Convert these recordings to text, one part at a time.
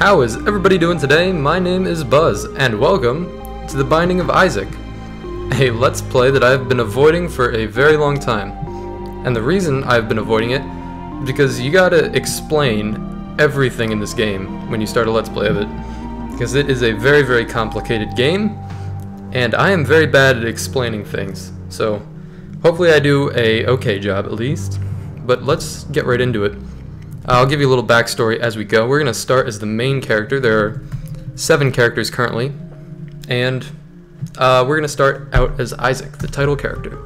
How is everybody doing today? My name is Buzz, and welcome to The Binding of Isaac, a Let's Play that I've been avoiding for a very long time. And the reason I've been avoiding it, because you gotta explain everything in this game when you start a Let's Play of it. Because it is a very, very complicated game, and I am very bad at explaining things. So, hopefully I do a okay job at least. But let's get right into it. I'll give you a little backstory as we go. We're going to start as the main character. There are seven characters currently, and uh, we're going to start out as Isaac, the title character.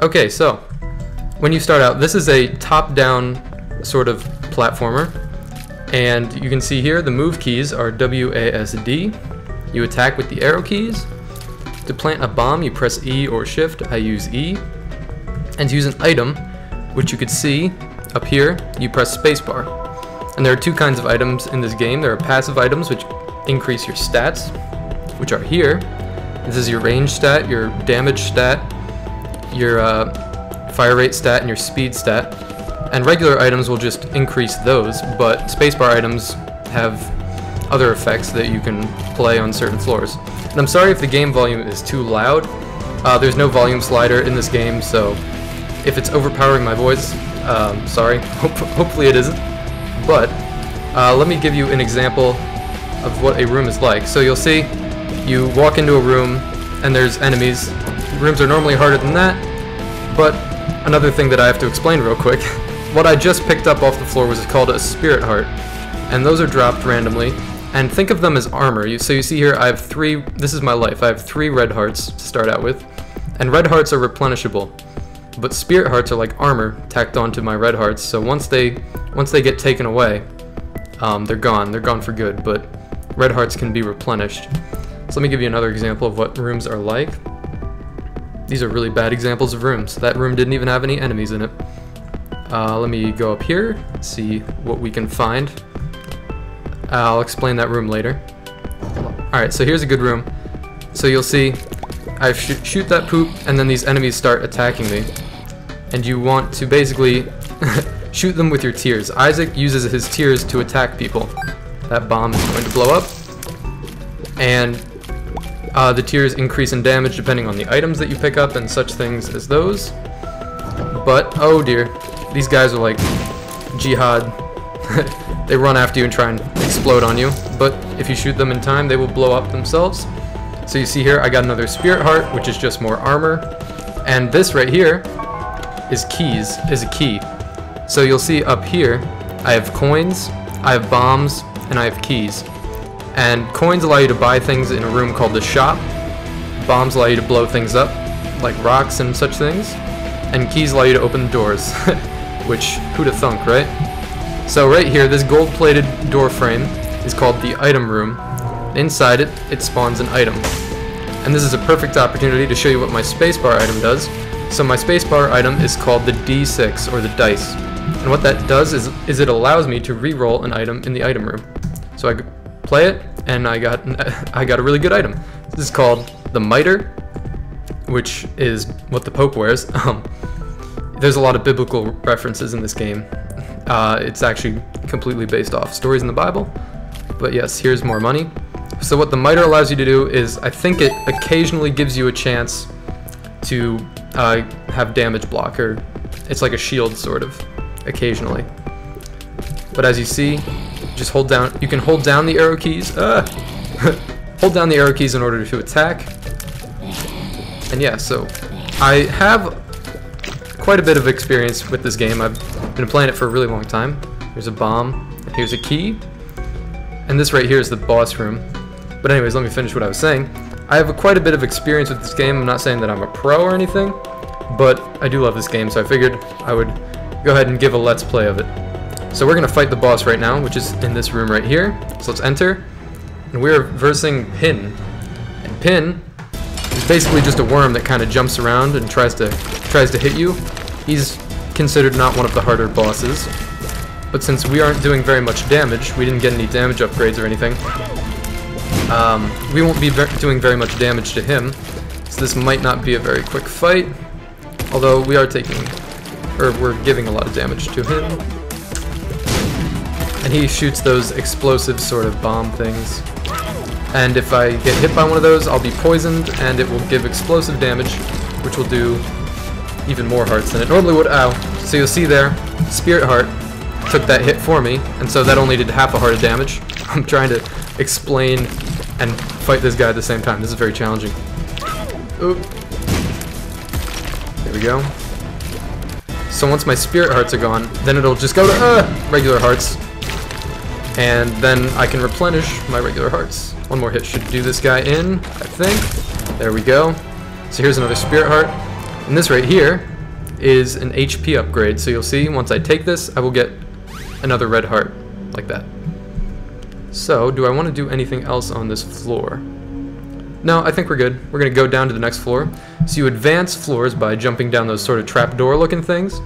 Okay, so when you start out, this is a top-down sort of platformer, and you can see here the move keys are WASD. You attack with the arrow keys. To plant a bomb, you press E or Shift. I use E. And to use an item, which you could see up here, you press spacebar. And there are two kinds of items in this game. There are passive items, which increase your stats, which are here. This is your range stat, your damage stat, your uh, fire rate stat, and your speed stat. And regular items will just increase those, but spacebar items have other effects that you can play on certain floors. And I'm sorry if the game volume is too loud. Uh, there's no volume slider in this game, so if it's overpowering my voice, um, sorry. hopefully it isn't. But uh, let me give you an example of what a room is like. So you'll see, you walk into a room and there's enemies. Rooms are normally harder than that, but another thing that I have to explain real quick. what I just picked up off the floor was called a spirit heart, and those are dropped randomly. And think of them as armor. You, so you see here, I have three. This is my life. I have three red hearts to start out with, and red hearts are replenishable. But spirit hearts are like armor tacked onto my red hearts. So once they once they get taken away, um, they're gone. They're gone for good. But red hearts can be replenished. So let me give you another example of what rooms are like. These are really bad examples of rooms. That room didn't even have any enemies in it. Uh, let me go up here, see what we can find. I'll explain that room later. Alright, so here's a good room. So you'll see I sh shoot that poop, and then these enemies start attacking me. And you want to basically shoot them with your tears. Isaac uses his tears to attack people. That bomb is going to blow up. And uh, the tears increase in damage depending on the items that you pick up and such things as those. But, oh dear, these guys are like jihad. they run after you and try and explode on you. But if you shoot them in time, they will blow up themselves. So you see here, I got another Spirit Heart, which is just more armor. And this right here is keys, is a key. So you'll see up here, I have coins, I have bombs, and I have keys. And coins allow you to buy things in a room called the shop. Bombs allow you to blow things up, like rocks and such things. And keys allow you to open doors, which who'd thunk, right? So right here, this gold-plated door frame is called the item room. Inside it, it spawns an item and this is a perfect opportunity to show you what my spacebar item does. So my spacebar item is called the D6, or the dice. And what that does is, is it allows me to re-roll an item in the item room. So I play it, and I got, I got a really good item. This is called the Mitre, which is what the Pope wears. Um, there's a lot of biblical references in this game. Uh, it's actually completely based off stories in the Bible. But yes, here's more money. So what the Mitre allows you to do is, I think it occasionally gives you a chance to uh, have damage block, or it's like a shield sort of, occasionally. But as you see, just hold down, you can hold down the arrow keys, uh, hold down the arrow keys in order to attack. And yeah, so I have quite a bit of experience with this game. I've been playing it for a really long time. Here's a bomb, here's a key, and this right here is the boss room. But anyways, let me finish what I was saying. I have a, quite a bit of experience with this game. I'm not saying that I'm a pro or anything, but I do love this game, so I figured I would go ahead and give a let's play of it. So we're going to fight the boss right now, which is in this room right here. So let's enter. And we're versing Pin. And Pin is basically just a worm that kind of jumps around and tries to tries to hit you. He's considered not one of the harder bosses. But since we aren't doing very much damage, we didn't get any damage upgrades or anything, um, we won't be doing very much damage to him, so this might not be a very quick fight, although we are taking, or we're giving a lot of damage to him. and he shoots those explosive sort of bomb things. And if I get hit by one of those, I'll be poisoned, and it will give explosive damage, which will do even more hearts than it normally would. Ow. So you'll see there, Spirit Heart took that hit for me, and so that only did half a heart of damage. I'm trying to explain and fight this guy at the same time. This is very challenging. Oop. There we go. So once my spirit hearts are gone, then it'll just go to uh, regular hearts. And then I can replenish my regular hearts. One more hit should do this guy in, I think. There we go. So here's another spirit heart. And this right here is an HP upgrade. So you'll see, once I take this, I will get another red heart, like that. So, do I want to do anything else on this floor? No, I think we're good. We're going to go down to the next floor. So you advance floors by jumping down those sort of trapdoor looking things.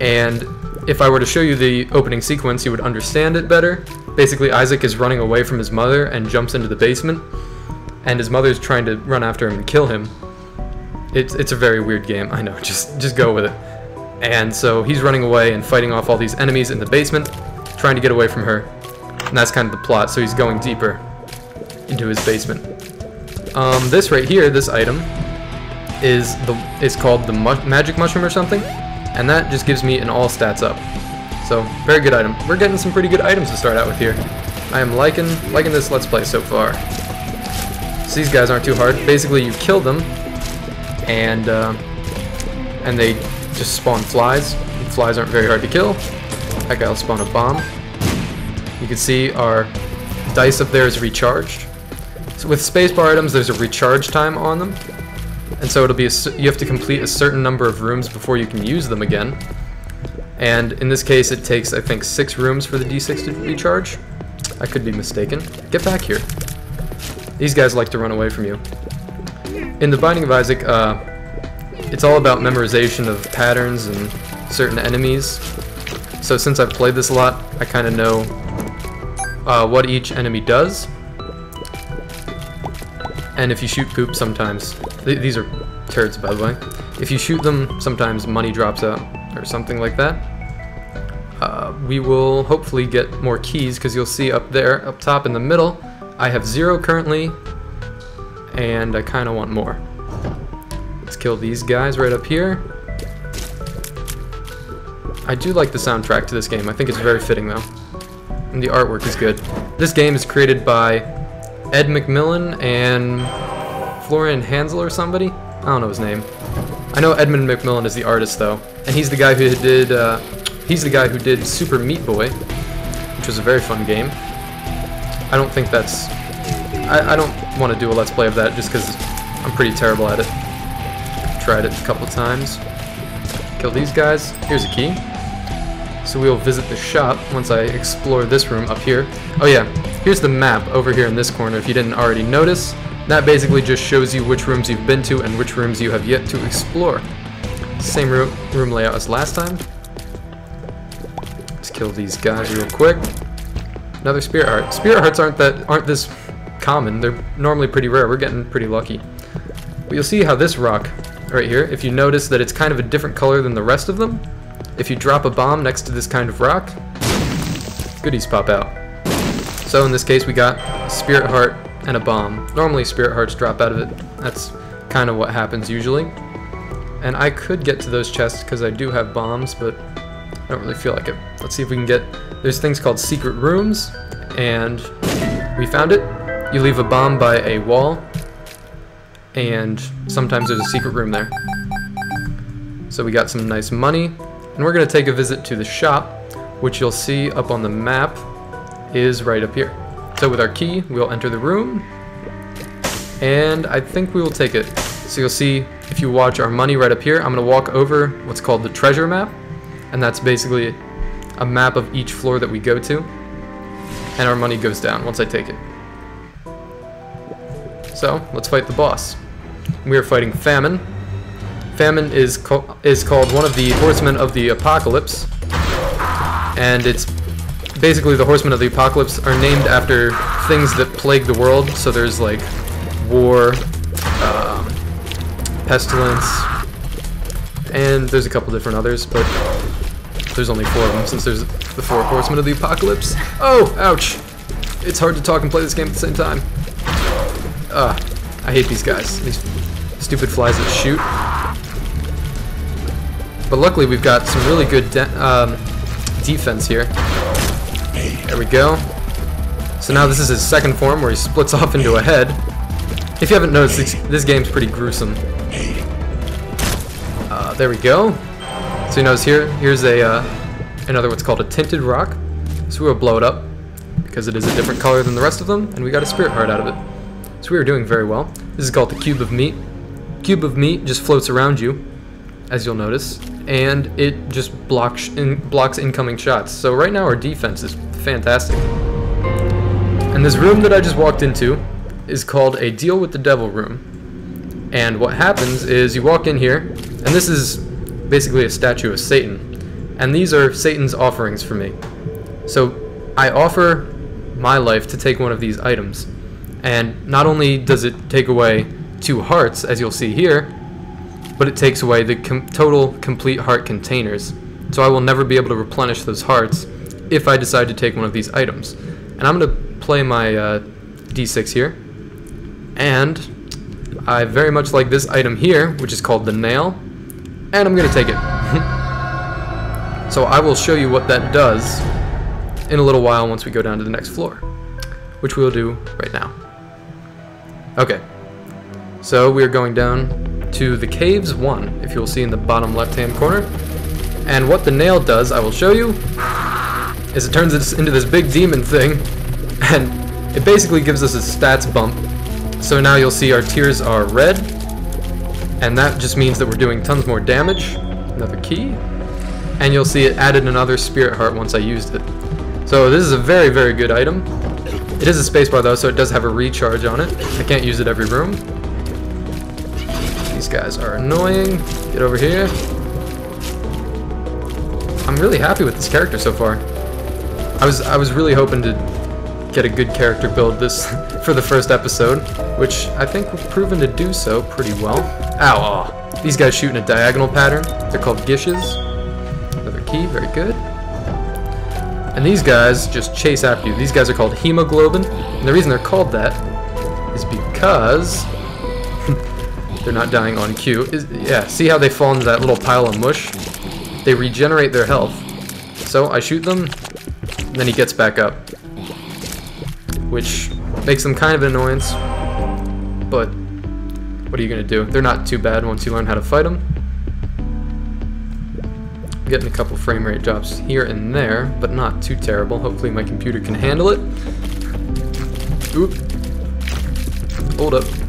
And if I were to show you the opening sequence, you would understand it better. Basically, Isaac is running away from his mother and jumps into the basement. And his mother's trying to run after him and kill him. It's, it's a very weird game, I know, just, just go with it. And so he's running away and fighting off all these enemies in the basement, trying to get away from her. And that's kind of the plot, so he's going deeper into his basement. Um, this right here, this item, is the is called the mu magic mushroom or something, and that just gives me an all stats up. So very good item. We're getting some pretty good items to start out with here. I am liking liking this let's play so far. So these guys aren't too hard. Basically, you kill them, and uh, and they just spawn flies. flies aren't very hard to kill. That guy will spawn a bomb. You can see our dice up there is recharged. So with spacebar items, there's a recharge time on them. And so it'll be a, you have to complete a certain number of rooms before you can use them again. And in this case, it takes, I think, six rooms for the D6 to recharge. I could be mistaken. Get back here. These guys like to run away from you. In The Binding of Isaac, uh, it's all about memorization of patterns and certain enemies. So since I've played this a lot, I kind of know uh, what each enemy does. And if you shoot poop sometimes, th these are turds by the way, if you shoot them sometimes money drops out or something like that. Uh, we will hopefully get more keys because you'll see up there, up top in the middle, I have zero currently and I kind of want more. Let's kill these guys right up here. I do like the soundtrack to this game. I think it's very fitting though. And the artwork is good. This game is created by Ed McMillen and Florian Hansel or somebody? I don't know his name. I know Edmund McMillen is the artist though, and he's the guy who did uh, he's the guy who did Super Meat Boy, which was a very fun game. I don't think that's I, I don't want to do a let's play of that just because I'm pretty terrible at it. Tried it a couple times. Kill these guys. Here's a key. So we'll visit the shop once I explore this room up here. Oh yeah, here's the map over here in this corner if you didn't already notice. That basically just shows you which rooms you've been to and which rooms you have yet to explore. Same room, room layout as last time. Let's kill these guys real quick. Another spirit heart. Spirit hearts aren't that aren't this common. They're normally pretty rare. We're getting pretty lucky. But you'll see how this rock right here, if you notice that it's kind of a different color than the rest of them, if you drop a bomb next to this kind of rock, goodies pop out. So in this case we got a Spirit Heart and a bomb. Normally Spirit Hearts drop out of it. That's kind of what happens usually. And I could get to those chests because I do have bombs, but I don't really feel like it. Let's see if we can get... There's things called secret rooms, and we found it. You leave a bomb by a wall, and sometimes there's a secret room there. So we got some nice money. And we're going to take a visit to the shop, which you'll see up on the map is right up here. So with our key, we'll enter the room, and I think we will take it. So you'll see, if you watch our money right up here, I'm going to walk over what's called the treasure map, and that's basically a map of each floor that we go to, and our money goes down once I take it. So, let's fight the boss. We are fighting Famine, Famine is, is called one of the Horsemen of the Apocalypse, and it's basically the Horsemen of the Apocalypse are named after things that plague the world. So there's like war, um, pestilence, and there's a couple different others. But there's only four of them since there's the four horsemen of the apocalypse. Oh, ouch! It's hard to talk and play this game at the same time. Ugh, I hate these guys. These stupid flies that shoot. But luckily we've got some really good de um, defense here. There we go. So now this is his second form where he splits off into a head. If you haven't noticed, this, this game's pretty gruesome. Uh, there we go. So you notice here, here's a uh, another what's called a tinted rock. So we'll blow it up because it is a different color than the rest of them, and we got a spirit heart out of it. So we are doing very well. This is called the cube of meat. Cube of meat just floats around you, as you'll notice, and it just blocks in, blocks incoming shots. So right now our defense is fantastic. And this room that I just walked into is called a deal with the devil room. And what happens is you walk in here, and this is basically a statue of Satan. And these are Satan's offerings for me. So I offer my life to take one of these items. And not only does it take away two hearts, as you'll see here, but it takes away the com total complete heart containers. So I will never be able to replenish those hearts if I decide to take one of these items. And I'm going to play my uh, d6 here. And I very much like this item here, which is called the nail. And I'm going to take it. so I will show you what that does in a little while once we go down to the next floor, which we'll do right now. Okay, so we're going down to the Caves 1, if you'll see in the bottom left-hand corner. And what the nail does, I will show you, is it turns it into this big demon thing, and it basically gives us a stats bump. So now you'll see our tears are red, and that just means that we're doing tons more damage. Another key. And you'll see it added another spirit heart once I used it. So this is a very, very good item. It is a spacebar though, so it does have a recharge on it. I can't use it every room. These guys are annoying. Get over here. I'm really happy with this character so far. I was I was really hoping to get a good character build this for the first episode, which I think we've proven to do so pretty well. Ow! Aw. These guys shoot in a diagonal pattern. They're called gishes. Another key, very good. And these guys just chase after you. These guys are called hemoglobin. And the reason they're called that is because they're not dying on cue. Is, yeah, see how they fall into that little pile of mush? They regenerate their health. So I shoot them, and then he gets back up. Which makes them kind of an annoyance. But what are you going to do? They're not too bad once you learn how to fight them getting a couple frame rate drops here and there, but not too terrible. Hopefully my computer can handle it. Oop. Hold up.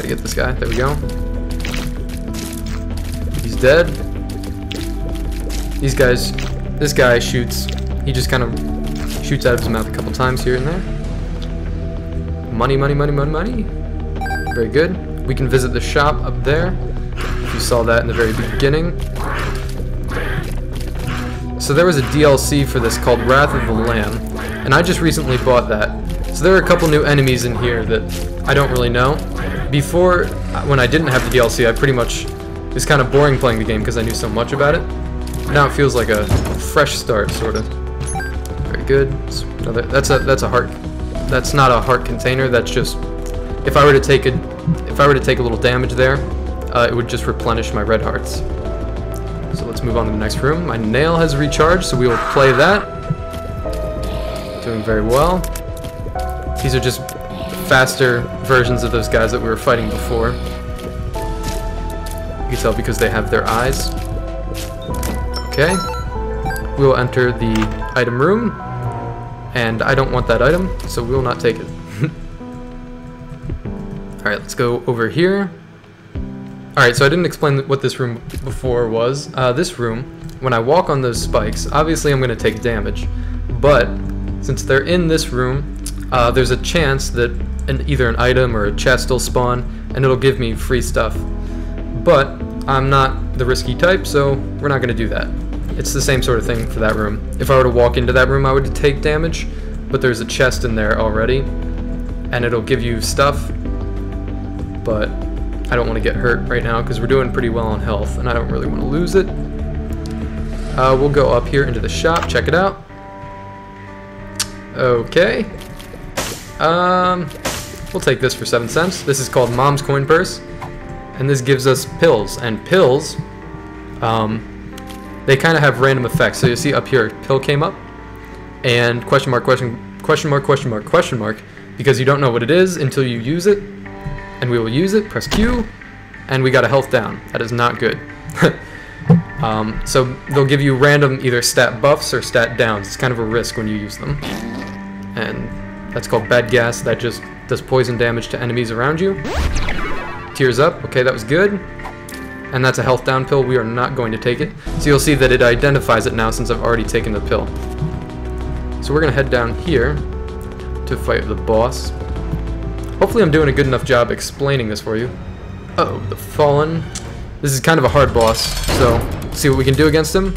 Gotta get this guy. There we go. He's dead. These guys, this guy shoots, he just kind of shoots out of his mouth a couple times here and there. Money, money, money, money, money. Very good. We can visit the shop up there. You saw that in the very beginning. So there was a DLC for this called Wrath of the Lamb, and I just recently bought that. So there are a couple new enemies in here that I don't really know. Before, when I didn't have the DLC, I pretty much, was kind of boring playing the game because I knew so much about it. Now it feels like a fresh start, sort of. Very good. That's a that's a heart. That's not a heart container. That's just if I were to take a if I were to take a little damage there, uh, it would just replenish my red hearts. So let's move on to the next room. My nail has recharged, so we will play that. Doing very well. These are just faster versions of those guys that we were fighting before. You can tell because they have their eyes. Okay. We will enter the item room. And I don't want that item, so we will not take it. Alright, let's go over here. Alright, so I didn't explain what this room before was. Uh, this room, when I walk on those spikes, obviously I'm going to take damage. But, since they're in this room, uh, there's a chance that an, either an item or a chest will spawn, and it'll give me free stuff. But, I'm not the risky type, so we're not going to do that. It's the same sort of thing for that room. If I were to walk into that room, I would take damage, but there's a chest in there already, and it'll give you stuff, but I don't want to get hurt right now because we're doing pretty well on health and I don't really want to lose it. Uh, we'll go up here into the shop, check it out. Okay. Um, we'll take this for 7 cents. This is called Mom's Coin Purse. And this gives us pills. And pills, um, they kind of have random effects. So you see up here, pill came up. And question mark, question, question mark, question mark, question mark. Because you don't know what it is until you use it. And we will use it, press Q. And we got a health down. That is not good. um, so they'll give you random either stat buffs or stat downs. It's kind of a risk when you use them. And that's called bad gas. That just does poison damage to enemies around you. Tears up. Okay, that was good. And that's a health down pill. We are not going to take it. So you'll see that it identifies it now since I've already taken the pill. So we're going to head down here to fight the boss. Hopefully I'm doing a good enough job explaining this for you. Uh oh the Fallen. This is kind of a hard boss, so see what we can do against him.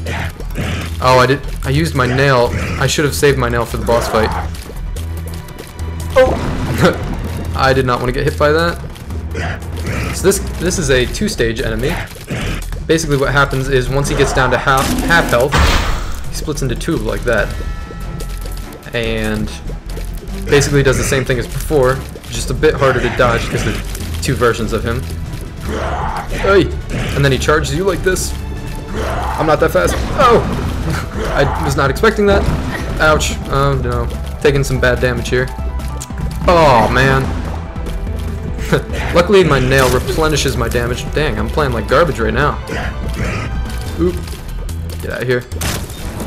Oh, I did. I used my nail. I should have saved my nail for the boss fight. Oh! I did not want to get hit by that. So this this is a two-stage enemy. Basically, what happens is once he gets down to half half health, he splits into two like that, and basically does the same thing as before, just a bit harder to dodge because there's two versions of him. Hey! And then he charges you like this. I'm not that fast. Oh! I was not expecting that. Ouch. Oh no. Taking some bad damage here. Oh man. Luckily my nail replenishes my damage. Dang, I'm playing like garbage right now. Oop. Get out of here.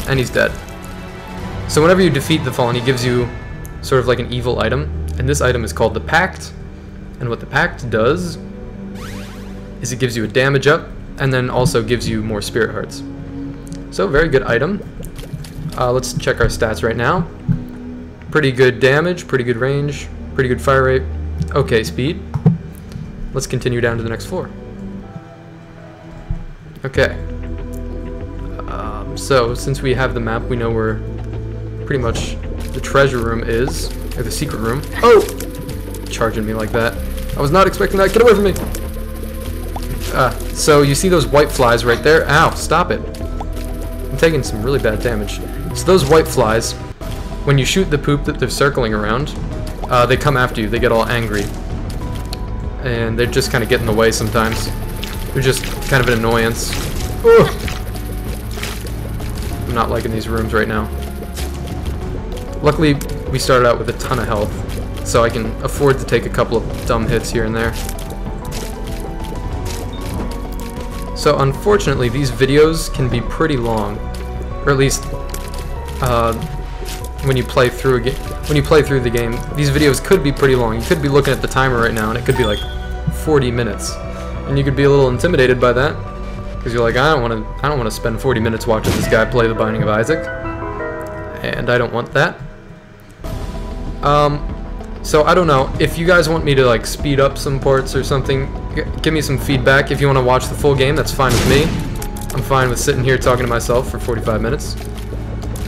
And he's dead. So whenever you defeat the Fallen, he gives you sort of like an evil item. And this item is called the Pact. And what the Pact does is it gives you a damage up, and then also gives you more spirit hearts. So very good item. Uh, let's check our stats right now. Pretty good damage, pretty good range, pretty good fire rate. Okay, speed. Let's continue down to the next floor. Okay. Um, so, since we have the map, we know where pretty much the treasure room is, or the secret room. Oh! Charging me like that. I was not expecting that. Get away from me! Uh, so you see those white flies right there? Ow, stop it. I'm taking some really bad damage. So those white flies, when you shoot the poop that they're circling around, uh, they come after you. They get all angry. And they just kind of get in the way sometimes. They're just kind of an annoyance. Ugh. I'm not liking these rooms right now. Luckily, we started out with a ton of health, so I can afford to take a couple of dumb hits here and there. So unfortunately, these videos can be pretty long, or at least uh, when you play through a game. When you play through the game, these videos could be pretty long. You could be looking at the timer right now, and it could be like 40 minutes, and you could be a little intimidated by that because you're like, I don't want to. I don't want to spend 40 minutes watching this guy play The Binding of Isaac, and I don't want that. Um, so I don't know if you guys want me to like speed up some parts or something give me some feedback. If you want to watch the full game, that's fine with me. I'm fine with sitting here talking to myself for 45 minutes.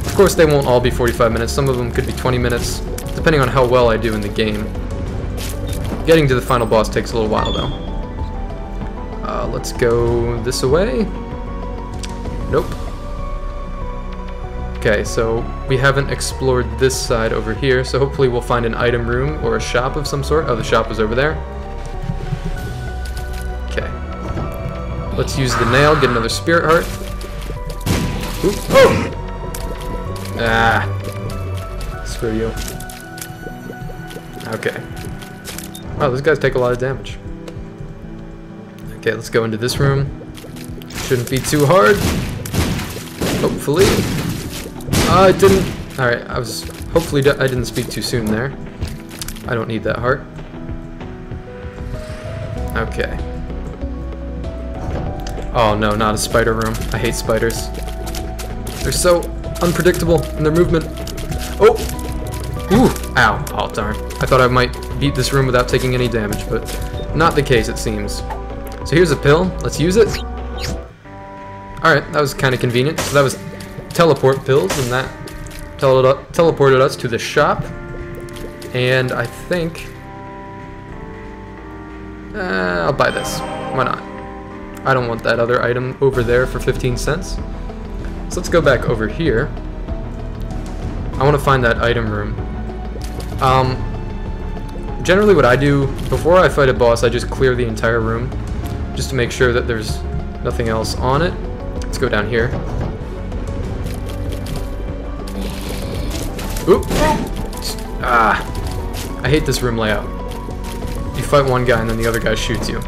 Of course, they won't all be 45 minutes. Some of them could be 20 minutes, depending on how well I do in the game. Getting to the final boss takes a little while, though. Uh, let's go this way. Nope. Okay, so we haven't explored this side over here, so hopefully we'll find an item room or a shop of some sort. Oh, the shop is over there. Okay. Let's use the nail, get another spirit heart. Oh! Ah. Screw you. Okay. Wow, those guys take a lot of damage. Okay, let's go into this room. Shouldn't be too hard. Hopefully. Uh, I didn't... Alright, I was... Hopefully I didn't speak too soon there. I don't need that heart. Okay. Oh no, not a spider room. I hate spiders. They're so unpredictable in their movement. Oh! Ooh! Ow. Oh, darn. I thought I might beat this room without taking any damage, but not the case, it seems. So here's a pill. Let's use it. Alright, that was kind of convenient. So that was teleport pills, and that tele teleported us to the shop. And I think... Uh, I'll buy this. Why not? I don't want that other item over there for 15 cents. So let's go back over here. I want to find that item room. Um, generally what I do, before I fight a boss, I just clear the entire room, just to make sure that there's nothing else on it. Let's go down here. Oop! Ah! I hate this room layout. You fight one guy and then the other guy shoots you.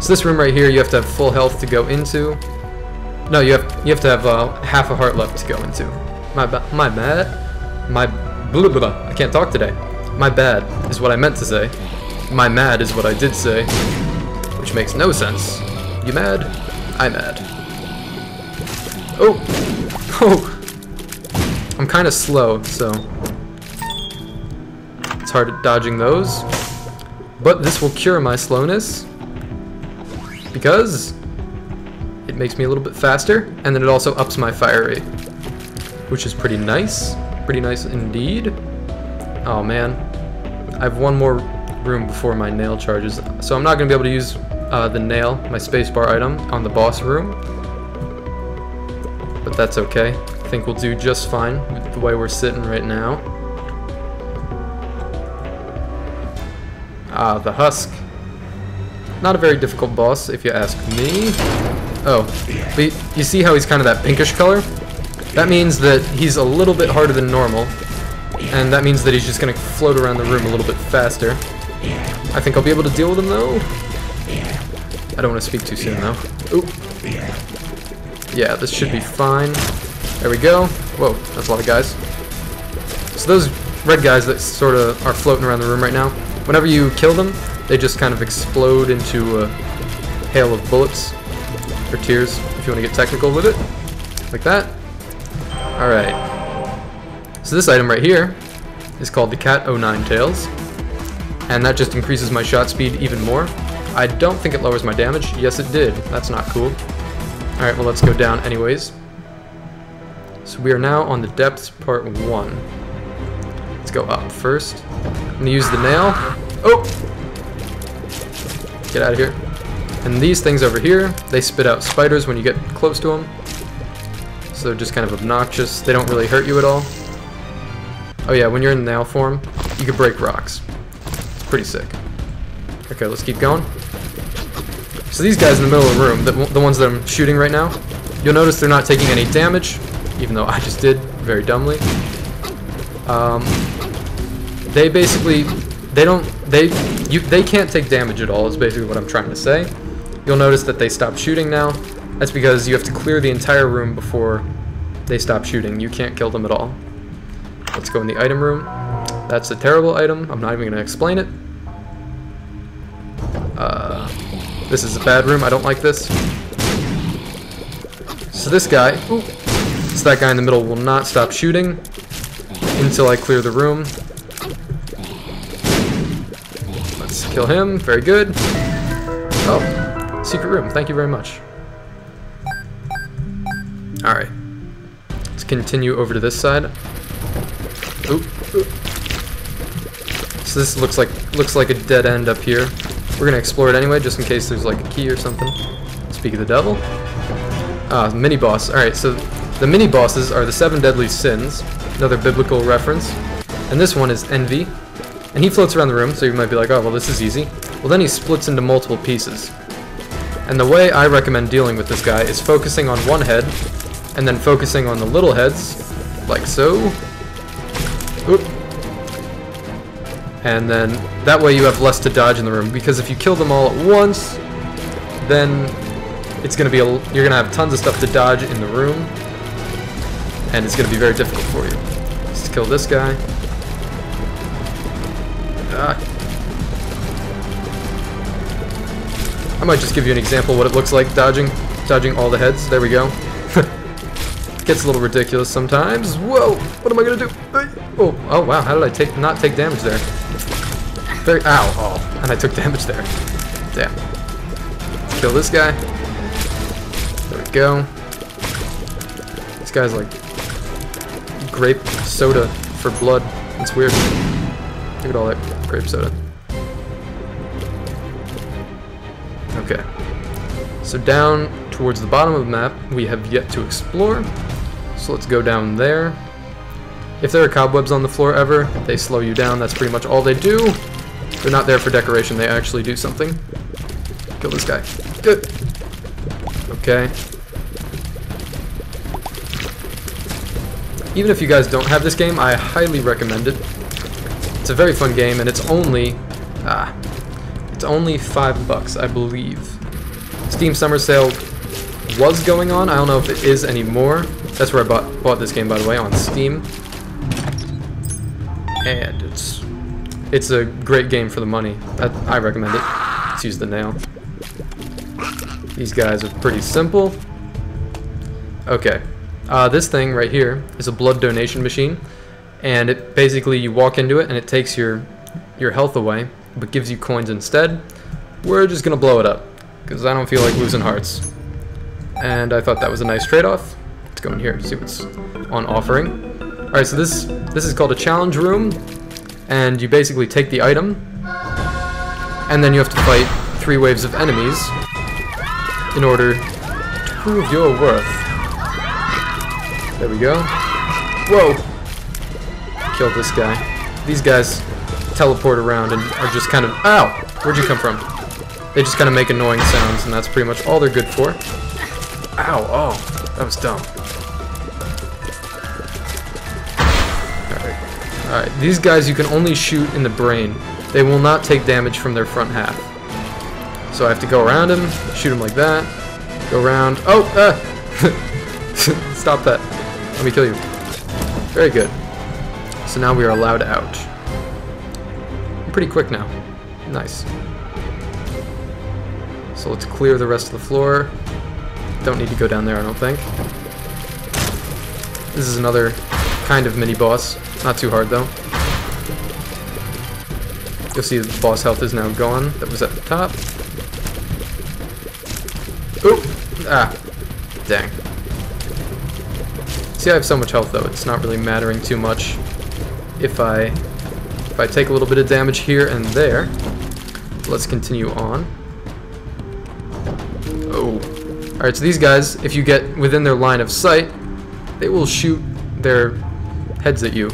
So this room right here, you have to have full health to go into. No, you have you have to have uh, half a heart left to go into. My ba my bad. My blah, blah blah. I can't talk today. My bad is what I meant to say. My mad is what I did say, which makes no sense. You mad? I mad. Oh, oh. I'm kind of slow, so it's hard at dodging those. But this will cure my slowness because it makes me a little bit faster, and then it also ups my fire rate, which is pretty nice. Pretty nice indeed. Oh man, I have one more room before my nail charges, so I'm not going to be able to use uh, the nail, my spacebar item, on the boss room. But that's okay. I think we'll do just fine with the way we're sitting right now. Ah, the husk. Not a very difficult boss, if you ask me. Oh, but you see how he's kind of that pinkish color? That means that he's a little bit harder than normal, and that means that he's just going to float around the room a little bit faster. I think I'll be able to deal with him, though. I don't want to speak too soon, though. Oop. Yeah, this should be fine. There we go. Whoa, that's a lot of guys. So those red guys that sort of are floating around the room right now, whenever you kill them, they just kind of explode into a hail of bullets, or tears, if you want to get technical with it, like that. Alright. So this item right here is called the Cat 09 Tails, and that just increases my shot speed even more. I don't think it lowers my damage. Yes, it did. That's not cool. Alright, well, let's go down anyways. So we are now on the depths part 1. Let's go up first. I'm to use the nail. Oh! Get out of here. And these things over here, they spit out spiders when you get close to them. So they're just kind of obnoxious. They don't really hurt you at all. Oh yeah, when you're in nail form, you can break rocks. It's pretty sick. Okay, let's keep going. So these guys in the middle of the room, the, the ones that I'm shooting right now, you'll notice they're not taking any damage, even though I just did, very dumbly. Um, they basically, they don't, they, you, they can't take damage at all, is basically what I'm trying to say. You'll notice that they stop shooting now. That's because you have to clear the entire room before they stop shooting. You can't kill them at all. Let's go in the item room. That's a terrible item. I'm not even going to explain it. Uh, this is a bad room. I don't like this. So this guy, ooh, so that guy in the middle will not stop shooting until I clear the room. Let's kill him. Very good. Oh, secret room. Thank you very much. Alright. Let's continue over to this side. Oop. So this looks like looks like a dead end up here. We're gonna explore it anyway, just in case there's like a key or something. Speak of the devil. Ah, mini boss. Alright, so the mini bosses are the seven deadly sins, another biblical reference. And this one is envy. And he floats around the room, so you might be like, oh, well, this is easy. Well, then he splits into multiple pieces. And the way I recommend dealing with this guy is focusing on one head, and then focusing on the little heads, like so. Oop. And then that way you have less to dodge in the room, because if you kill them all at once, then it's gonna be a, you're gonna have tons of stuff to dodge in the room, and it's gonna be very difficult for you. Let's kill this guy. Ah. Might just give you an example what it looks like dodging, dodging all the heads. There we go. Gets a little ridiculous sometimes. Whoa! What am I gonna do? Oh, oh wow! How did I take not take damage there? Very ow! Oh, and I took damage there. Damn. Let's kill this guy. There we go. This guy's like grape soda for blood. It's weird. Look at all that grape soda. Okay. So down towards the bottom of the map we have yet to explore. So let's go down there. If there are cobwebs on the floor ever, they slow you down. That's pretty much all they do. They're not there for decoration. They actually do something. Kill this guy. Good. Okay. Even if you guys don't have this game, I highly recommend it. It's a very fun game, and it's only, ah, only five bucks, I believe. Steam Summer Sale was going on. I don't know if it is anymore. That's where I bought, bought this game, by the way, on Steam. And it's it's a great game for the money. I, I recommend it. Let's use the nail. These guys are pretty simple. Okay. Uh, this thing right here is a blood donation machine. And it basically, you walk into it and it takes your, your health away, but gives you coins instead. We're just going to blow it up, because I don't feel like losing hearts. And I thought that was a nice trade-off. Let's go in here see what's on offering. Alright, so this, this is called a challenge room. And you basically take the item, and then you have to fight three waves of enemies in order to prove your worth. There we go. Whoa! Kill this guy. These guys teleport around and are just kind of... Ow! Where'd you come from? They just kind of make annoying sounds, and that's pretty much all they're good for. Ow! Oh, that was dumb. Alright. Alright, these guys you can only shoot in the brain. They will not take damage from their front half. So I have to go around him, shoot him like that, go around. Oh, uh, stop that. Let me kill you. Very good. So now we are allowed out. Pretty quick now. Nice. So let's clear the rest of the floor. Don't need to go down there, I don't think. This is another kind of mini boss. Not too hard though. You'll see the boss health is now gone. That was at the top. Oop! Ah. Dang. See, I have so much health, though. It's not really mattering too much if I if I take a little bit of damage here and there. Let's continue on. Oh. Alright, so these guys, if you get within their line of sight, they will shoot their heads at you.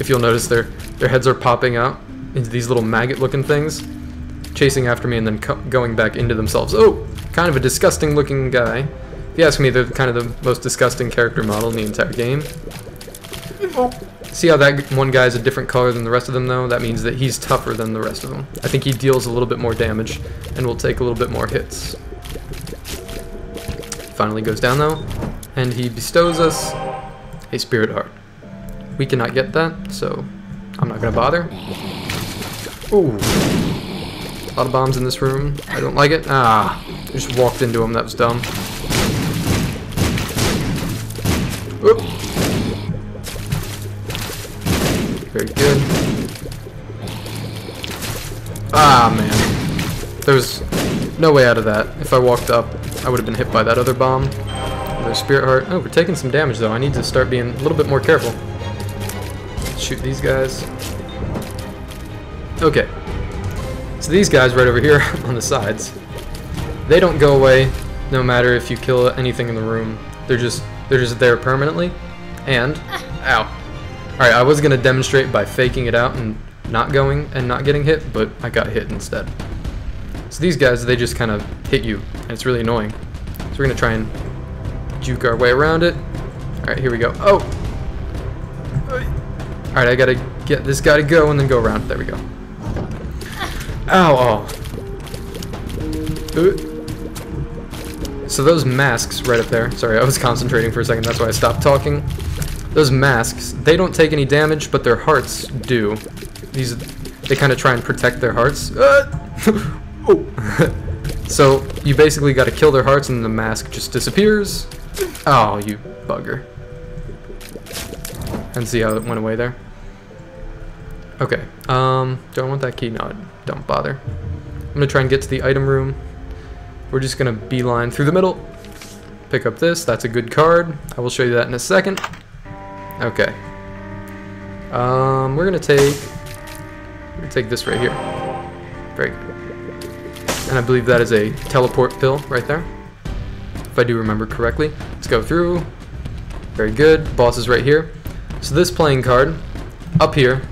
If you'll notice, their, their heads are popping out into these little maggot-looking things chasing after me and then going back into themselves. Oh, kind of a disgusting looking guy. If you ask me, they're kind of the most disgusting character model in the entire game. Oh. See how that one guy's a different color than the rest of them though? That means that he's tougher than the rest of them. I think he deals a little bit more damage and will take a little bit more hits. Finally goes down though, and he bestows us a spirit heart. We cannot get that, so I'm not gonna bother. Ooh. A lot of bombs in this room. I don't like it. Ah, just walked into him. That was dumb. Oop. Very good. Ah, man. There's no way out of that. If I walked up, I would have been hit by that other bomb. Another spirit heart. Oh, we're taking some damage, though. I need to start being a little bit more careful. Shoot these guys. Okay. So these guys right over here on the sides, they don't go away no matter if you kill anything in the room. They're just they're just there permanently. And ow. Alright, I was gonna demonstrate by faking it out and not going and not getting hit, but I got hit instead. So these guys, they just kind of hit you, and it's really annoying. So we're gonna try and juke our way around it. Alright, here we go. Oh! Alright, I gotta get this guy to go and then go around. There we go. Ow, oh. So those masks right up there, sorry, I was concentrating for a second, that's why I stopped talking. Those masks, they don't take any damage, but their hearts do. These, they kind of try and protect their hearts. oh. so you basically got to kill their hearts and the mask just disappears. Oh, you bugger. And see how it went away there? Okay, um, do I want that key? No, don't bother. I'm gonna try and get to the item room. We're just gonna beeline through the middle. Pick up this, that's a good card. I will show you that in a second. Okay. Um, we're gonna take, we're gonna take this right here. Very good. And I believe that is a teleport pill right there. If I do remember correctly. Let's go through. Very good. Boss is right here. So this playing card, up here,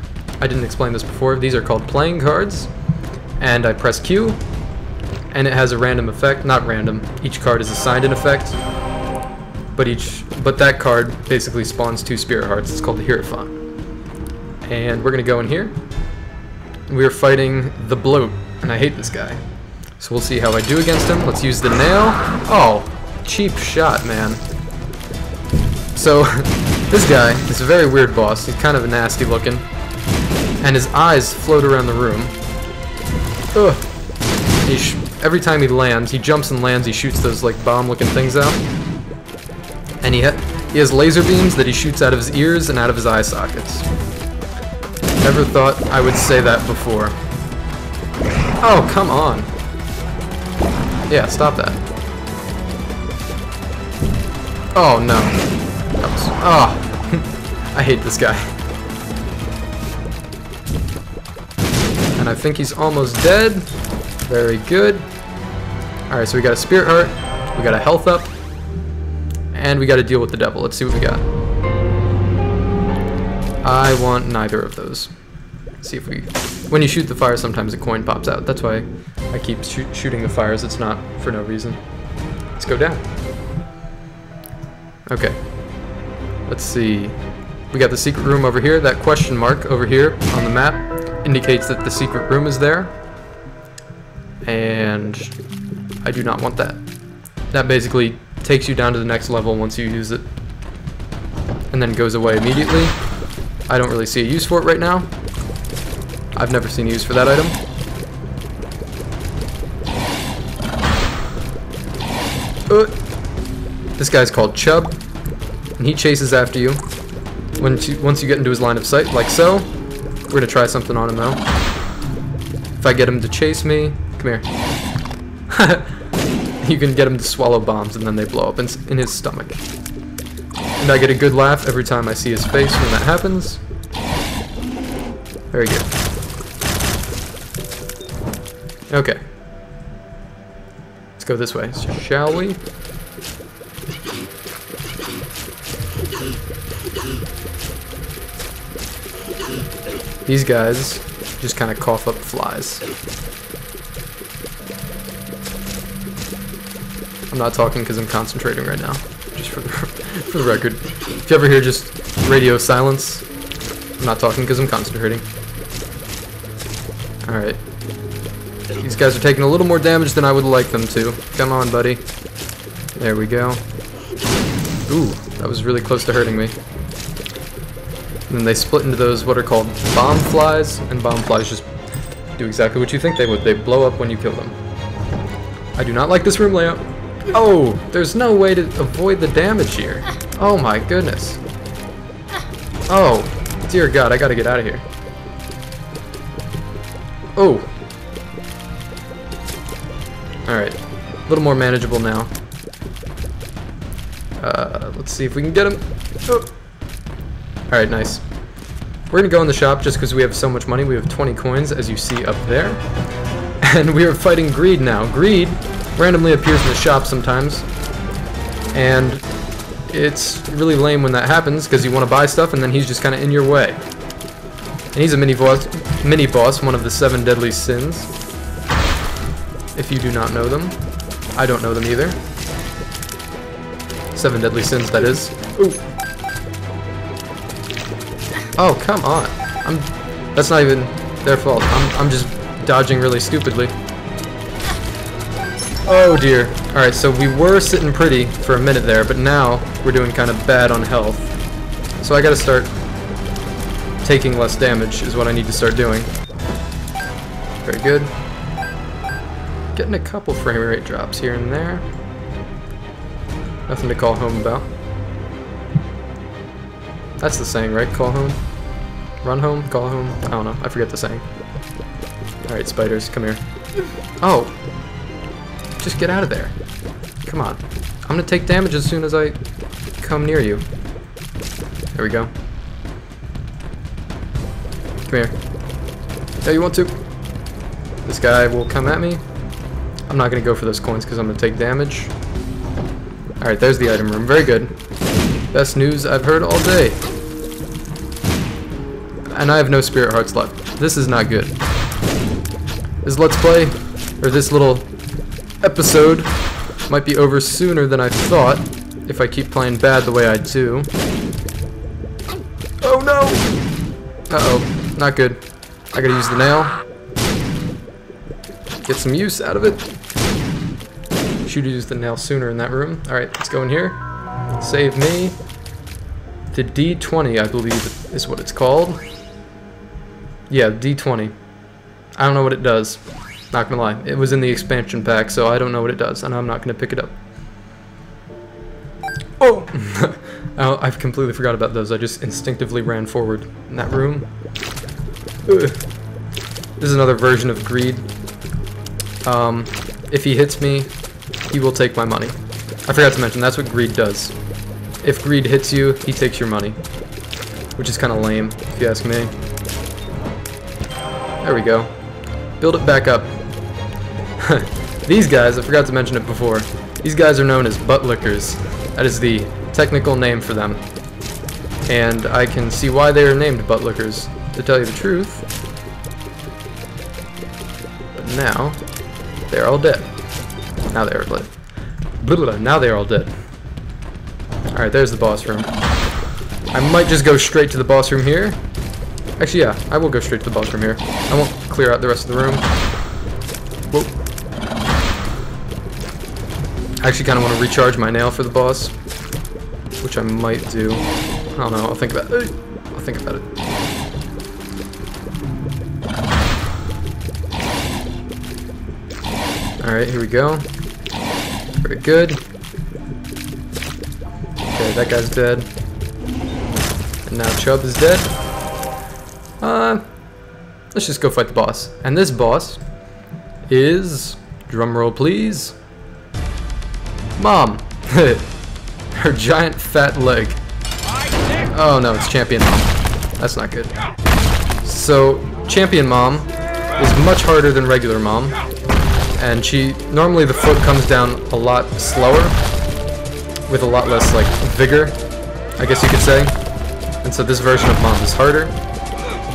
I didn't explain this before, these are called playing cards. And I press Q, and it has a random effect. Not random, each card is assigned an effect. But each, but that card basically spawns two spirit hearts. It's called the Hierophant. And we're gonna go in here. We are fighting the bloat, and I hate this guy. So we'll see how I do against him. Let's use the nail. Oh, cheap shot, man. So, this guy is a very weird boss. He's kind of a nasty looking. And his eyes float around the room. Ugh. Every time he lands, he jumps and lands, he shoots those like bomb-looking things out. And he, ha he has laser beams that he shoots out of his ears and out of his eye sockets. Never thought I would say that before. Oh, come on. Yeah, stop that. Oh, no. Was, oh, ah. I hate this guy. And I think he's almost dead. Very good. Alright, so we got a spirit heart, we got a health up, and we got to deal with the devil. Let's see what we got. I want neither of those. Let's see if we... When you shoot the fire, sometimes a coin pops out. That's why I keep shooting the fires. It's not for no reason. Let's go down. Okay. Let's see. We got the secret room over here. That question mark over here on the map indicates that the secret room is there. And I do not want that. That basically takes you down to the next level once you use it. And then goes away immediately. I don't really see a use for it right now. I've never seen a use for that item. Uh, this guy's called Chub, and he chases after you. When you, once you get into his line of sight, like so, we're gonna try something on him though. If I get him to chase me, come here. you can get him to swallow bombs and then they blow up in, in his stomach. And I get a good laugh every time I see his face when that happens. Very good. Okay. Let's go this way, shall we? These guys just kind of cough up flies. I'm not talking because I'm concentrating right now, just for the, for the record. If you ever hear just radio silence, I'm not talking because I'm concentrating. Alright. These guys are taking a little more damage than I would like them to. Come on, buddy. There we go. Ooh, that was really close to hurting me. And then they split into those what are called bomb flies, and bomb flies just do exactly what you think they would. They blow up when you kill them. I do not like this room layout. Oh, there's no way to avoid the damage here. Oh my goodness. Oh, dear God, I gotta get out of here. Oh. Alright, a little more manageable now. Uh, let's see if we can get him. Oh. Alright, nice. We're gonna go in the shop just because we have so much money. We have 20 coins, as you see up there. And we are fighting Greed now. Greed randomly appears in the shop sometimes. And it's really lame when that happens because you want to buy stuff and then he's just kind of in your way. And he's a mini boss, mini boss, one of the seven deadly sins. If you do not know them, I don't know them either. Seven deadly sins, that is. Ooh. Oh, come on. I'm. That's not even their fault. I'm. I'm just dodging really stupidly. Oh dear. Alright, so we were sitting pretty for a minute there, but now we're doing kind of bad on health. So I gotta start taking less damage is what I need to start doing. Very good. Getting a couple frame rate drops here and there. Nothing to call home about. That's the saying, right? Call home? Run home? Call home? I don't know. I forget the saying. Alright, spiders, come here. Oh, just get out of there. Come on. I'm gonna take damage as soon as I come near you. There we go. Come here. Yeah, you want to? This guy will come at me. I'm not to go for those coins because I'm to take damage. Alright, there's the item room. Very good. Best news I've heard all day. And I have no spirit hearts left. This is not good. This Let's Play, or this little episode, might be over sooner than I thought if I keep playing bad the way I do. Oh no! Uh-oh, not good. I gotta use the nail. Get some use out of it. Should use the nail sooner in that room. Alright, let's go in here. Save me. The D20, I believe, is what it's called. Yeah, D20. I don't know what it does. Not gonna lie. It was in the expansion pack, so I don't know what it does, and I'm not gonna pick it up. Oh! oh I've completely forgot about those. I just instinctively ran forward in that room. Ugh. This is another version of greed. Um, if he hits me, he will take my money. I forgot to mention, that's what greed does. If greed hits you, he takes your money. Which is kind of lame, if you ask me. There we go. Build it back up. These guys, I forgot to mention it before, these guys are known as butt lickers. That is the technical name for them. And I can see why they are named butt lickers, to tell you the truth. But now, they're all dead. Now they are dead. Blah, blah, now they are all dead. Alright, there's the boss room. I might just go straight to the boss room here. Actually, yeah, I will go straight to the boss room here. I won't clear out the rest of the room. I actually kind of want to recharge my nail for the boss, which I might do. I don't know, I'll think about it. I'll think about it. Alright, here we go. Very good. Okay, that guy's dead. And now Chub is dead. Uh, let's just go fight the boss. And this boss is, drumroll please, Mom. Her giant fat leg. Oh no, it's Champion Mom. That's not good. So, Champion Mom is much harder than regular Mom and she normally the foot comes down a lot slower with a lot less like vigor I guess you could say and so this version of Mom is harder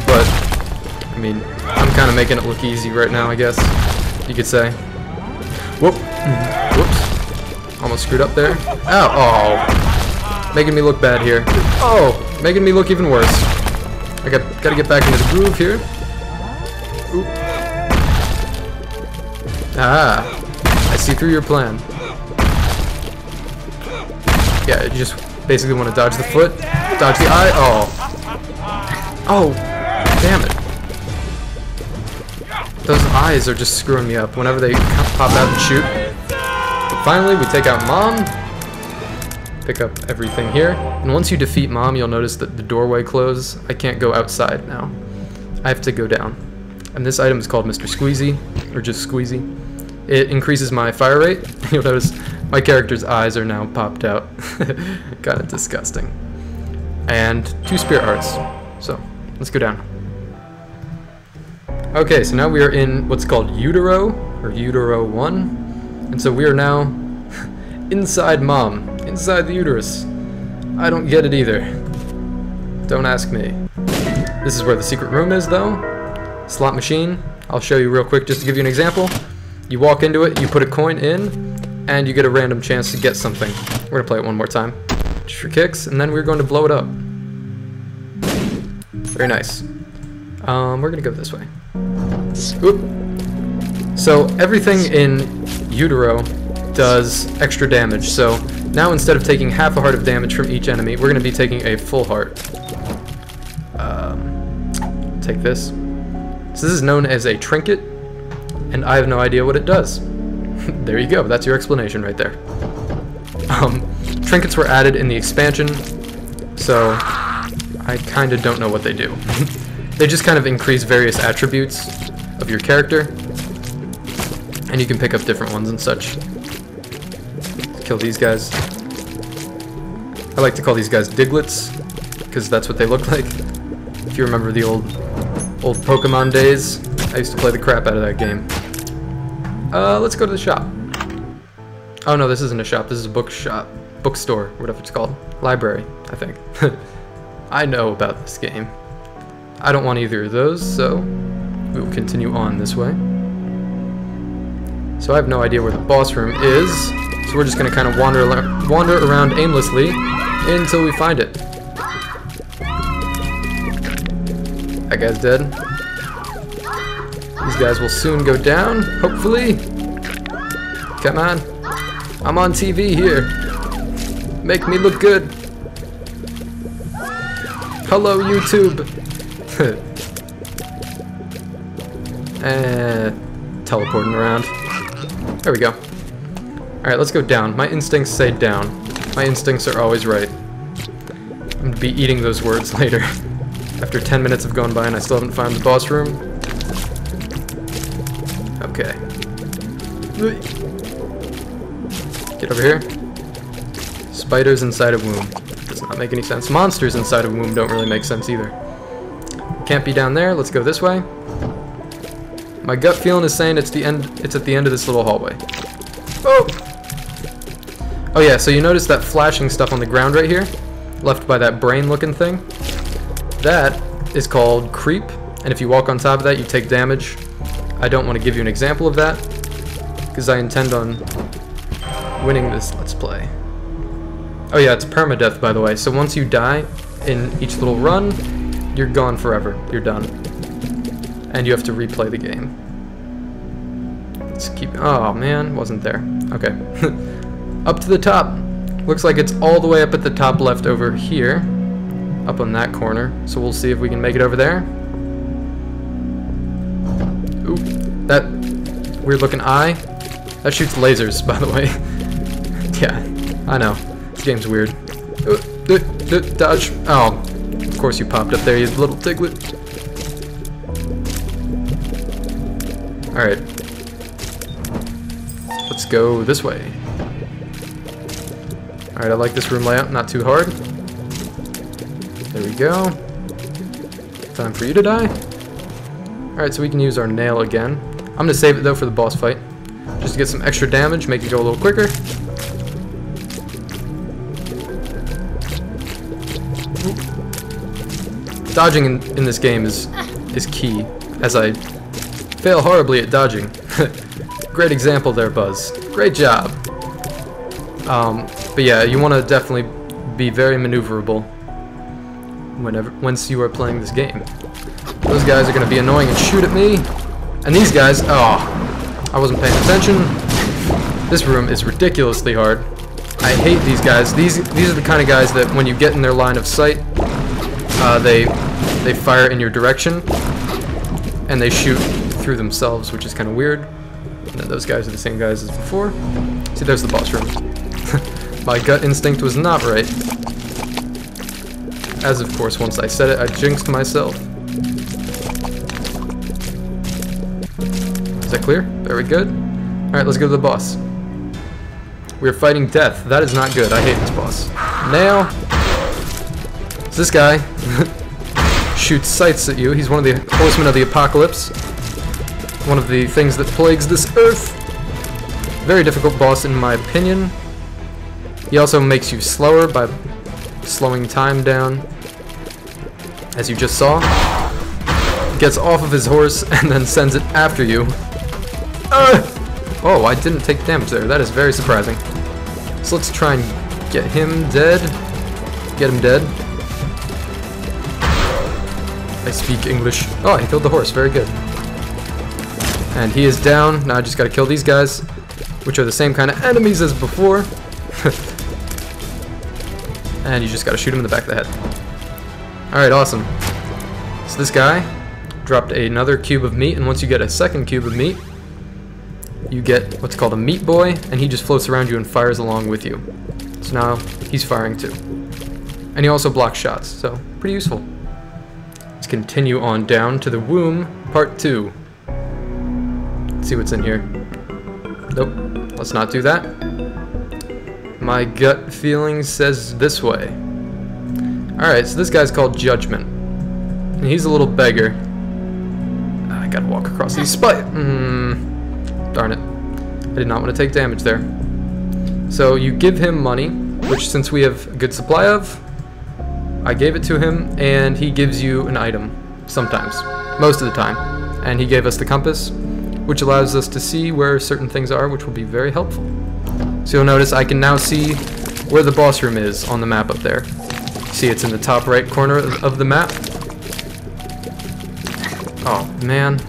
but I mean I'm kind of making it look easy right now I guess you could say whoop whoops almost screwed up there oh making me look bad here oh making me look even worse I got gotta get back into the groove here Oop. Ah, I see through your plan. Yeah, you just basically want to dodge the foot, dodge the eye. Oh. Oh, damn it. Those eyes are just screwing me up whenever they pop out and shoot. Finally, we take out Mom. Pick up everything here. And once you defeat Mom, you'll notice that the doorway closes. I can't go outside now. I have to go down. And this item is called Mr. Squeezy, or just Squeezy. It increases my fire rate. You'll notice my character's eyes are now popped out. kind of disgusting. And two spirit hearts. So, let's go down. Okay, so now we are in what's called Utero, or Utero 1. And so we are now inside Mom, inside the uterus. I don't get it either. Don't ask me. This is where the secret room is, though. Slot machine. I'll show you real quick just to give you an example. You walk into it, you put a coin in, and you get a random chance to get something. We're gonna play it one more time, just for kicks, and then we're going to blow it up. Very nice. Um, we're gonna go this way. Oop. So everything in Utero does extra damage. So now instead of taking half a heart of damage from each enemy, we're gonna be taking a full heart. Um, take this. So this is known as a trinket and I have no idea what it does. there you go, that's your explanation right there. Um, trinkets were added in the expansion, so I kind of don't know what they do. they just kind of increase various attributes of your character, and you can pick up different ones and such. Kill these guys. I like to call these guys Digletts, because that's what they look like. If you remember the old old Pokemon days, I used to play the crap out of that game. Uh, let's go to the shop. Oh no, this isn't a shop. This is a bookshop, bookstore, whatever it's called. Library, I think. I know about this game. I don't want either of those, so we will continue on this way. So I have no idea where the boss room is, so we're just gonna kind of wander wander around aimlessly until we find it. That guy's dead. These guys will soon go down, hopefully. Come on. I'm on TV here. Make me look good. Hello, YouTube. eh, teleporting around. There we go. Alright, let's go down. My instincts say down. My instincts are always right. I'm gonna be eating those words later. After 10 minutes have gone by and I still haven't found the boss room. Okay. Get over here. Spiders inside a womb. Does not make any sense. Monsters inside a womb don't really make sense either. Can't be down there. Let's go this way. My gut feeling is saying it's the end. It's at the end of this little hallway. Oh. Oh yeah. So you notice that flashing stuff on the ground right here, left by that brain-looking thing. That is called creep, and if you walk on top of that, you take damage. I don't want to give you an example of that, because I intend on winning this Let's Play. Oh yeah, it's permadeath, by the way. So once you die in each little run, you're gone forever. You're done. And you have to replay the game. Let's keep... Oh, man. Wasn't there. Okay. up to the top. Looks like it's all the way up at the top left over here. Up on that corner. So we'll see if we can make it over there. Ooh. That weird looking eye. That shoots lasers, by the way. Yeah, I know. This game's weird. Uh, uh, dodge. Oh, of course you popped up there, you little tiglet. Alright. Let's go this way. Alright, I like this room layout, not too hard. There we go. Time for you to die. Alright, so we can use our nail again. I'm going to save it though for the boss fight. Just to get some extra damage, make it go a little quicker. Dodging in, in this game is is key, as I fail horribly at dodging. Great example there, Buzz. Great job. Um, but yeah, you want to definitely be very maneuverable whenever once you are playing this game. Those guys are going to be annoying and shoot at me. And these guys, oh, I wasn't paying attention. This room is ridiculously hard. I hate these guys. These these are the kind of guys that when you get in their line of sight, uh, they they fire in your direction, and they shoot through themselves, which is kind of weird. And those guys are the same guys as before. See, there's the boss room. My gut instinct was not right. As of course, once I said it, I jinxed myself. Is that clear? Very good. Alright, let's go to the boss. We're fighting death. That is not good. I hate this boss. Now, this guy. Shoots sights at you. He's one of the horsemen of the apocalypse. One of the things that plagues this earth. Very difficult boss in my opinion. He also makes you slower by slowing time down. As you just saw. Gets off of his horse and then sends it after you. Uh! Oh, I didn't take damage there. That is very surprising. So let's try and get him dead. Get him dead. I speak English. Oh, he killed the horse. Very good. And he is down. Now I just gotta kill these guys, which are the same kind of enemies as before. and you just gotta shoot him in the back of the head. Alright, awesome. So this guy dropped another cube of meat, and once you get a second cube of meat, you get what's called a meat boy, and he just floats around you and fires along with you. So now he's firing too. And he also blocks shots, so pretty useful. Let's continue on down to the womb, part two. See what's in here. Nope, let's not do that. My gut feeling says this way. Alright, so this guy's called Judgment. And he's a little beggar. I gotta walk across these spikes. Mm, darn it. I did not want to take damage there. So you give him money, which since we have a good supply of, I gave it to him, and he gives you an item, sometimes, most of the time. And he gave us the compass, which allows us to see where certain things are, which will be very helpful. So you'll notice I can now see where the boss room is on the map up there. See it's in the top right corner of the map. Oh man,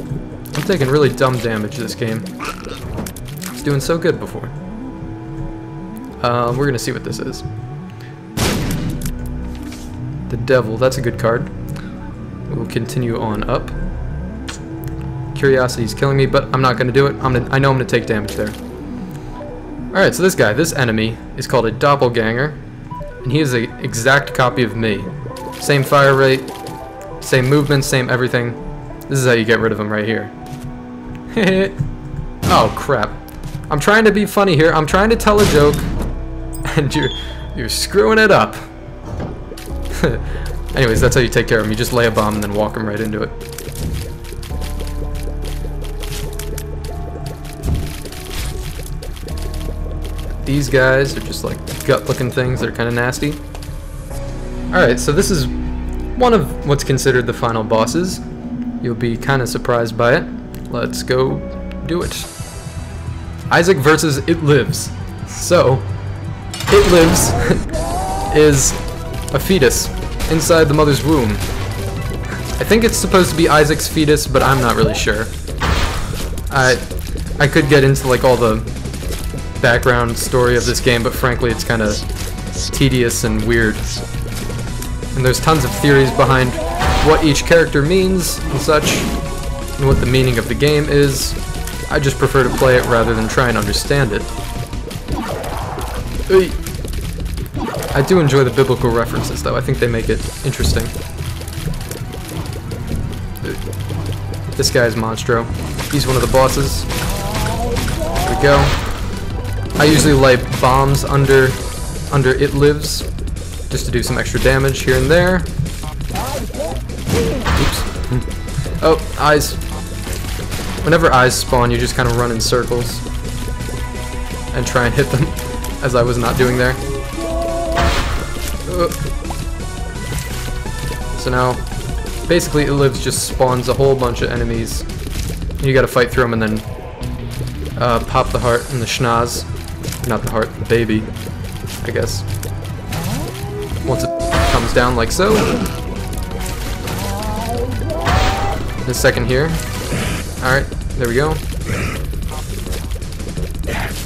I'm taking really dumb damage this game. It's doing so good before. Uh, we're gonna see what this is. The Devil, that's a good card. We'll continue on up. Curiosity's killing me, but I'm not gonna do it. I'm gonna, I know I'm gonna take damage there. Alright, so this guy, this enemy, is called a Doppelganger, and he is an exact copy of me. Same fire rate, same movement, same everything. This is how you get rid of him right here. oh crap. I'm trying to be funny here. I'm trying to tell a joke, and you're you're screwing it up. Anyways, that's how you take care of him. You just lay a bomb and then walk him right into it. These guys are just like gut-looking things. They're kind of nasty. Alright, so this is one of what's considered the final bosses. You'll be kind of surprised by it. Let's go do it. Isaac versus It Lives. So, It Lives is a fetus inside the mother's womb. I think it's supposed to be Isaac's fetus, but I'm not really sure. I I could get into like all the background story of this game, but frankly it's kind of tedious and weird. And there's tons of theories behind what each character means and such, and what the meaning of the game is. I just prefer to play it rather than try and understand it. I do enjoy the biblical references though, I think they make it interesting. This guy's Monstro. He's one of the bosses. There we go. I usually lay bombs under under it lives just to do some extra damage here and there. Oops. oh, eyes. Whenever eyes spawn, you just kind of run in circles and try and hit them, as I was not doing there. Uh. So now, basically, it lives just spawns a whole bunch of enemies. You gotta fight through them and then uh, pop the heart and the schnoz. Not the heart, the baby, I guess. Once it comes down like so. The second here. Alright, there we go.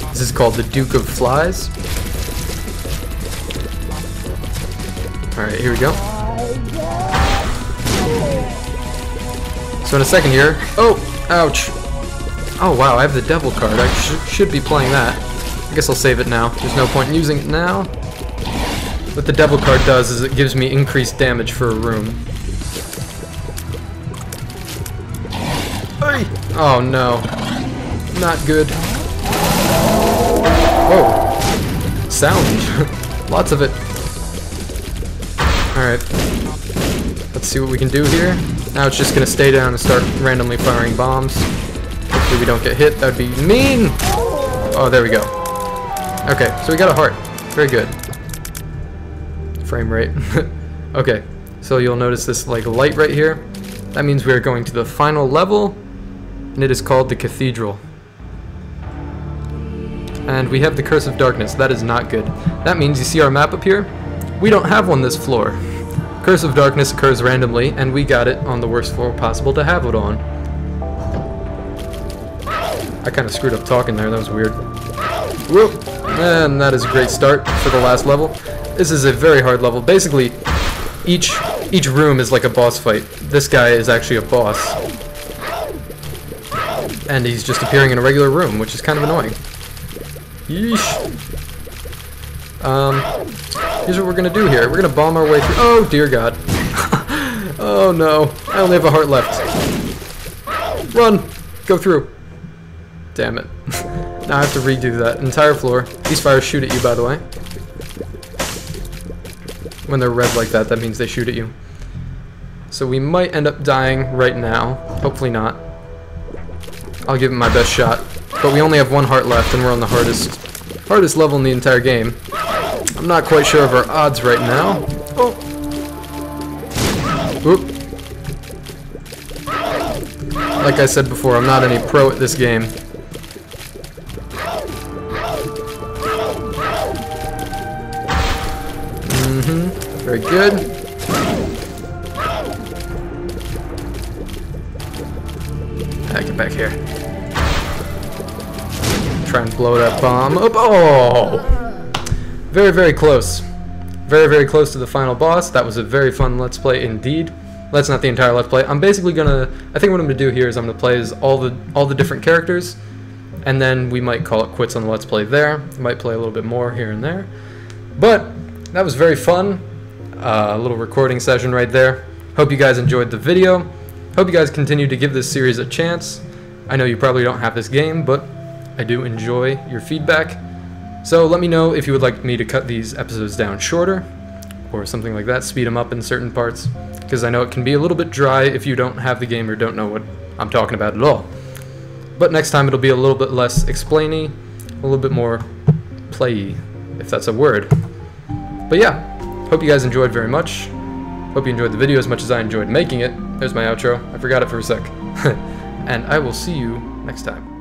This is called the Duke of Flies. Alright, here we go. So in a second here... Oh! Ouch! Oh wow, I have the devil card. I sh should be playing that. I guess I'll save it now. There's no point in using it now. What the devil card does is it gives me increased damage for a room. Oh no. Not good. Whoa. Sound. Lots of it. Alright. Let's see what we can do here. Now it's just gonna stay down and start randomly firing bombs. Hopefully we don't get hit. That'd be mean! Oh, there we go. Okay, so we got a heart. Very good. Frame rate. okay, so you'll notice this like light right here. That means we are going to the final level, and it is called the Cathedral. And we have the Curse of Darkness. That is not good. That means you see our map up here? We don't have one this floor. Curse of Darkness occurs randomly, and we got it on the worst floor possible to have it on. I kind of screwed up talking there, that was weird. Whoop! And that is a great start for the last level. This is a very hard level. Basically, each each room is like a boss fight. This guy is actually a boss. And he's just appearing in a regular room, which is kind of annoying. Yeesh. Um, here's what we're gonna do here. We're gonna bomb our way through- Oh, dear God. oh no, I only have a heart left. Run! Go through. Damn it. now I have to redo that entire floor. These fires shoot at you, by the way. When they're red like that, that means they shoot at you. So we might end up dying right now. Hopefully not. I'll give it my best shot. but we only have one heart left, and we're on the hardest, hardest level in the entire game. I'm not quite sure of our odds right now. Oh. Oop. Like I said before, I'm not any pro at this game. Mm-hmm. Very good. get back here. Try and blow that bomb up. Oh! Very, very close. Very, very close to the final boss. That was a very fun Let's Play indeed. That's not the entire Let's Play. I'm basically gonna... I think what I'm gonna do here is I'm gonna play as all the, all the different characters, and then we might call it quits on the Let's Play there. might play a little bit more here and there. But, that was very fun. Uh, a little recording session right there. Hope you guys enjoyed the video. Hope you guys continue to give this series a chance. I know you probably don't have this game, but I do enjoy your feedback. So let me know if you would like me to cut these episodes down shorter, or something like that, speed them up in certain parts, because I know it can be a little bit dry if you don't have the game or don't know what I'm talking about at all. But next time it'll be a little bit less explainy, a little bit more playy, if that's a word. But yeah, hope you guys enjoyed very much. Hope you enjoyed the video as much as I enjoyed making it. There's my outro. I forgot it for a sec. and I will see you next time.